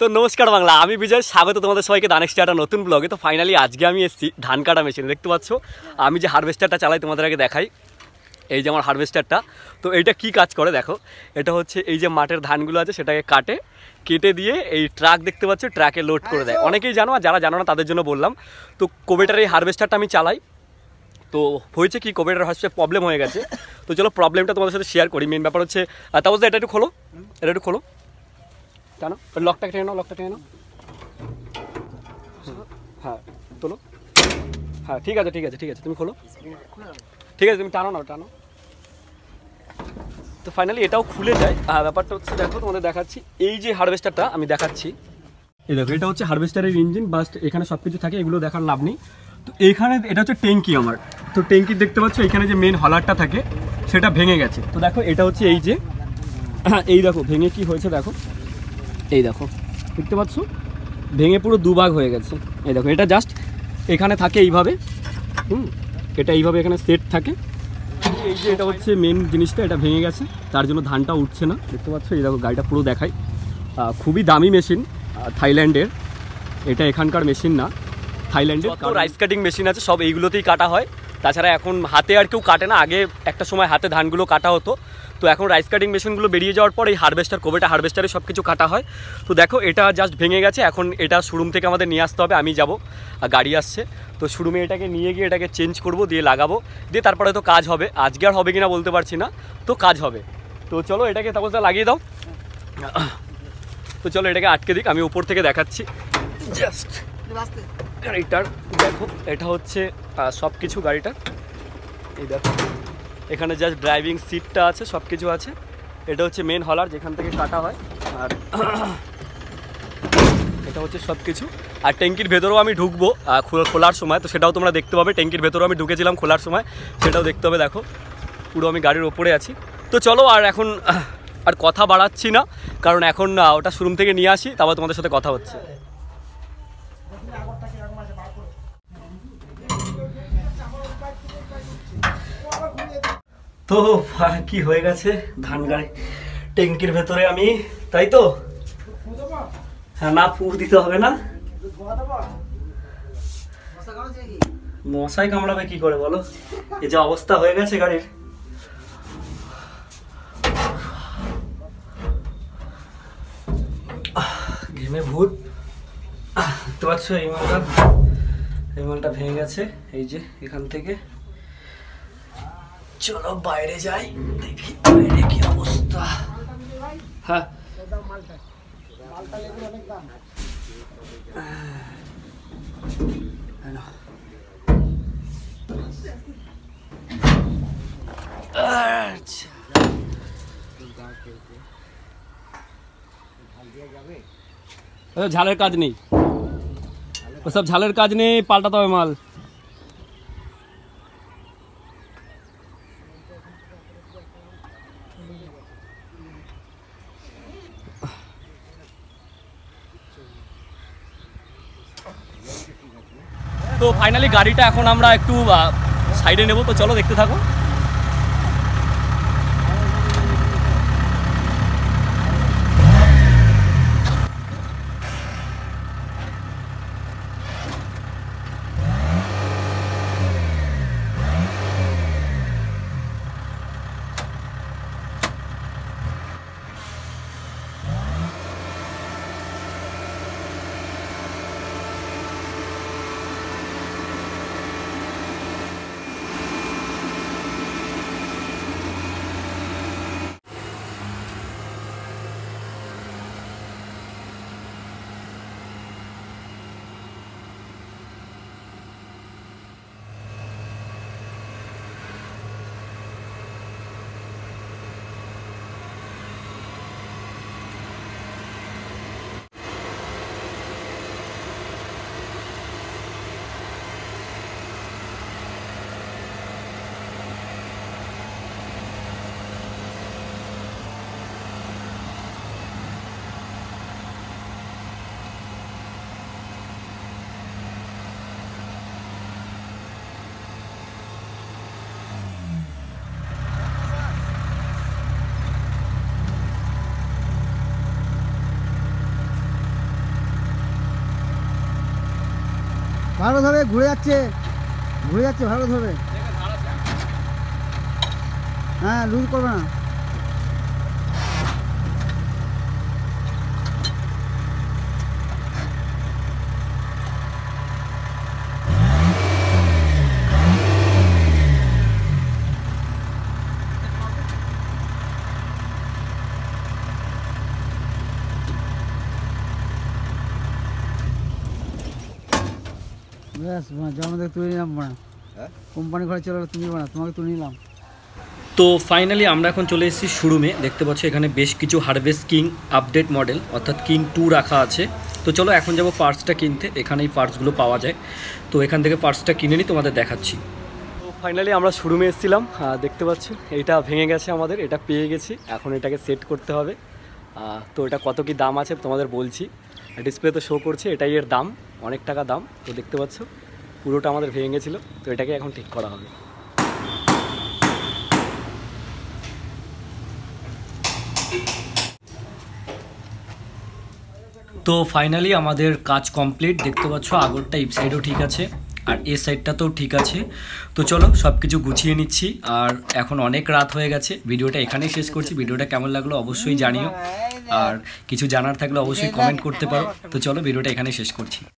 তো নমস্কার বাংলা, আমি বিজয়, স্বাগত তোমাদের সবাইকে দানেক্সটা একটা নতুন ব্লগে তো ফাইনালি আজকে আমি এসেছি ধান কাটা মেশিনে দেখতে পাচ্ছ? আমি যে হারভেস্টারটা চালাই তোমাদের আগে দেখাই, এই যে আমার হারভেস্টারটা তো এইটা কি কাজ করে দেখো, এটা হচ্ছে এই যে মাঠের ধানগুলো আছে, সেটাকে কাটে, কেটে দিয়ে এই ট্রাক দেখতে পাচ্ছ ট্রাকে লোড করে দেয়। অনেকেই জানো, আর যারা জানো না, তাদের জন্য বললাম। তো কোভিডের এই হারভেস্টারটা আমি চালাই। তো হয়েছে কি কোভিডের হচ্ছে প্রবলেম হয়ে গেছে। তো চলো প্রবলেমটা তোমাদের সাথে শেয়ার করি। মেন ব্যাপার হচ্ছে তাও এটা একটু খোলো, এটা একটু খোলো। টানো লকটা টেনে নাও লকটা টেনে নাও। হ্যাঁ তোলো। হ্যাঁ ঠিক আছে ঠিক আছে ঠিক আছে, তুমি খোলো। ঠিক আছে, তুমি টানো নাও টানো। তো ফাইনালি এটাও খুলে যায়। আর ব্যাপারটা হচ্ছে, দেখো, তোমাদের দেখাচ্ছি। এই যে হারভেস্টারটা আমি দেখাচ্ছি। এই দেখো, এটা হচ্ছে হারভেস্টারের ইঞ্জিন বাস্ট এখানে সব কিছু থাকে, এগুলো দেখার লাভ নেই। তো এইখানে, এটা হচ্ছে ট্যাঙ্কি আমার। তো ট্যাঙ্কি দেখতে পাচ্ছ, এখানে যে মেন হলারটা থাকে, সেটা ভেঙে গেছে। তো দেখো, এটা হচ্ছে এই যে হ্যাঁ এই দেখো, ভেঙে কি হয়েছে, দেখো। এই দেখো দেখতে পাচ্ছ? ভেঙে পুরো দুভাগ হয়ে গেছে। এই দেখো এটা জাস্ট এখানে থাকে এইভাবে হুম? এটা এইভাবে এখানে সেট থাকে। এই যে এটা হচ্ছে মেন জিনিসটা এটা ভেঙে গেছে তার জন্য ধানটা উঠছে না। দেখতে পাচ্ছ? এই দেখো গাড়িটা পুরো দেখাই। খুবই দামি মেশিন থাইল্যান্ডের। এটা এখানকার মেশিন না থাইল্যান্ডের রাইস কাটিং মেশিন আছে সব এইগুলোতেই কাটা হয়। তাছাড়া এখন হাতে আর কেউ কাটে না, আগে একটা সময় হাতে ধানগুলো কাটা হতো। তো এখন রাইস কাটিং মেশিনগুলো বেরিয়ে যাওয়ার পর এই হারভেস্টার কোভিটা হারভেস্টারে সব কিছু কাটা হয়। তো দেখো, এটা জাস্ট ভেঙে গেছে, এখন এটা শোরুম থেকে আমাদের নিয়ে আসতে হবে, আমি যাব গাড়ি আসছে। তো শোরুমে এটাকে নিয়ে গিয়ে এটাকে চেঞ্জ করব, দিয়ে লাগাবো, দিয়ে তারপরে তো কাজ হবে। আজকে আর হবে কিনা বলতে পারছি না, তো কাজ হবে। তো চলো এটাকে তারপর লাগিয়ে দাও। তো চলো এটাকে আটকে দিক, আমি উপর থেকে দেখাচ্ছি। জাস্ট গাড়িটার, দেখো, এটা হচ্ছে সব কিছু গাড়িটা এই দেখো, এখানে জাস্ট ড্রাইভিং সিটটা আছে সব কিছু আছে। এটা হচ্ছে মেন হলার যেখান থেকে কাটা হয়। আর এটা হচ্ছে সব কিছু আর ট্যাঙ্কির ভেতরেও আমি ঢুকবো খোলার সময়। তো সেটাও তোমরা দেখতে পাবে, ট্যাঙ্কির ভেতরেও আমি ঢুকেছিলাম খোলার সময়। সেটাও দেখতে হবে, দেখো। পুরো আমি গাড়ির ওপরে আছি। তো চলো, আর এখন আর কথা বাড়াচ্ছি না। কারণ এখন ওটা শোরুম থেকে নিয়ে আসি, তারপর তোমাদের সাথে কথা হচ্ছে। তো কি হয়ে গেছে? ধান গাড়ি ট্যাঙ্কির ভেতরে আমি, তাই তো? হ্যাঁ না ফুট দিতে হবে না। মশাই কামড়াবে কি করে বলো? এই যে অবস্থা হয়ে গেছে গাড়ির। ঘেমে ভূত। দেখতে পাচ্ছ, এই মালটা এই মালটা ভেঙে গেছে, এই যে এখান থেকে। চলো বাইরে যাই দেখি বাইরে কি অবস্থা হ্যাঁ হ্যালো। আচ্ছা। ও, ঝালের কাজ নেই ওসব ঝালের কাজ নেই পাল্টাতে হবে মাল তো ফাইনালি গাড়িটা এখন আমরা একটু সাইডে নেব। তো চলো দেখতে থাকো। ভালো ধরে ঘুরে যাচ্ছে। ঘুরে যাচ্ছে ভালো ধরে হ্যাঁ লুজ করবে না। ব্যাস জমাদের তুলে নিলাম না কোম্পানি ঘরে চলে তুমি না তোমাকে তুলে নিলাম। তো ফাইনালি আমরা এখন চলে এসেছি শোরুমে। দেখতে পাচ্ছ এখানে বেশ কিছু হারভেস্ট কিং আপডেট মডেল অর্থাৎ কিং টু রাখা আছে। তো চলো এখন যাব পার্টসটা কিনতে এখানে এই পার্টসগুলো পাওয়া যায়। তো এখান থেকে পার্টসটা কিনে নিই তোমাদের দেখাচ্ছি। তো ফাইনালি আমরা শোরুমে এসেছিলাম। দেখতে পাচ্ছ এটা ভেঙে গেছে আমাদের এটা পেয়ে গেছি এখন এটাকে সেট করতে হবে। তো এটা কত কি দাম আছে তোমাদের বলছি। ডিসপ্লে তো শো করছে, এটাই এর দাম, অনেক টাকা দাম, তো দেখতে পাচ্ছ, পুরোটা আমাদের ভেঙে গেছিল, তো এটাকে এখন ঠিক করা হবে। তো ফাইনালি আমাদের কাজ কমপ্লিট দেখতে পাচ্ছ আগরটা এই সাইডও ঠিক আছে, আর এ সাইডটাতেও ঠিক আছে। তো চলো সব কিছু গুছিয়ে নিচ্ছি, আর এখন অনেক রাত হয়ে গেছে, ভিডিওটা এখানেই শেষ করছি, ভিডিওটা কেমন লাগল অবশ্যই জানিও। আর কিছু জানার থাকলে অবশ্যই কমেন্ট করতে পারো। তো চলো ভিডিওটা এখানে শেষ করছি।